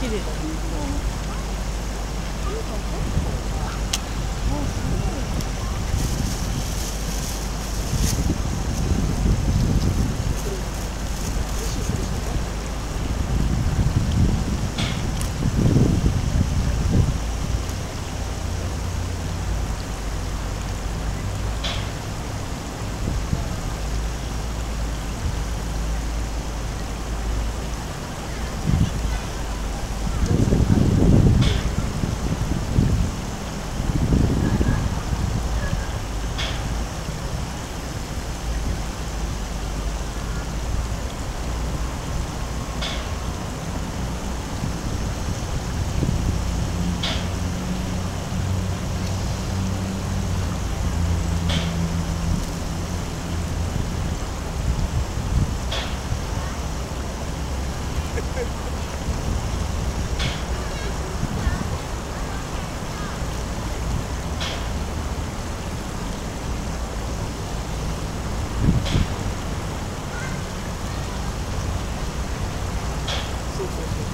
きれい。そうそうそう。